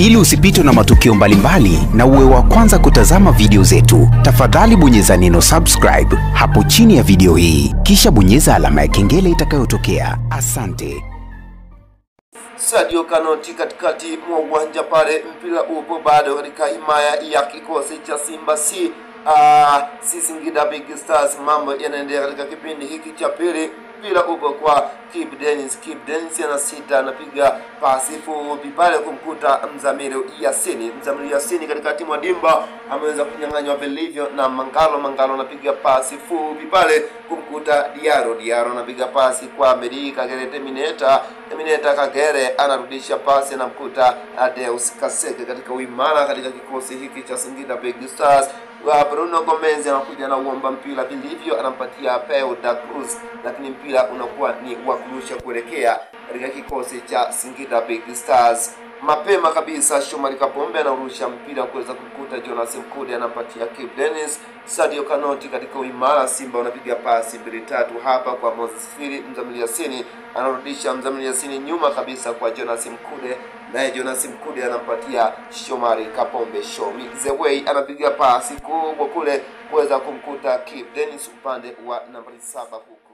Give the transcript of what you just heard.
Ili usipitwe na matukio mbalimbali mbali, na uwe wa kwanza kutazama video zetu, tafadhali bonyeza neno subscribe hapo chini ya video hii, kisha bonyeza alama ya kengele itakayotokea. Asante. Sadio Kanoti katikati mwa uwanja pale, mpira upo bado katika himaya ya kikosi cha Simba si uh, si Singida Big Stars. Mambo yanaendelea katika kipindi hiki cha pili, mpira upo kwa Kip Dennis. Kip Dennis ana sita, anapiga pasi fupi pale kumkuta Mzamiru Yasini. Mzamiru Yasini katika timu ya Dimba ameweza kunyang'anywa vilivyo na Mangalo. Mangalo anapiga pasi fupi pale kumkuta Diaro. Diaro anapiga pasi kwa Medi Kagere Terminator. Terminator Kagere anarudisha pasi anamkuta Deus Kaseke katika uimara katika kikosi hiki cha Singida Big Stars wa Bruno Gomez anakuja na uomba mpira vilivyo, anampatia Peu da Cruz, lakini mpira unakuwa ni wa kurusha kuelekea katika kikosi cha Singida Big Stars. Mapema kabisa Shomari Kapombe anaurusha mpira kuweza kumkuta Jonas Mkude, anampatia Kip Dennis. Sadio Kanoti katika uimara, Simba wanapiga pasi mbili tatu hapa kwa Moses Firi. Mzamili Yasini anarudisha Mzamili Yasini nyuma kabisa kwa Jonas Mkude, naye Jonas Mkude anampatia Shomari Kapombe. Shomi the way, anapiga pasi kubwa kule kuweza kumkuta Kip Dennis upande wa nambari saba huko